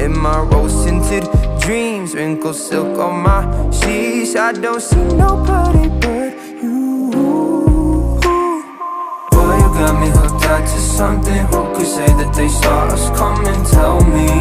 in my rose-tinted dreams Wrinkled silk on my sheets. I don't see nobody but you. Boy, you got me hooked up to something. Who could say that they saw us coming?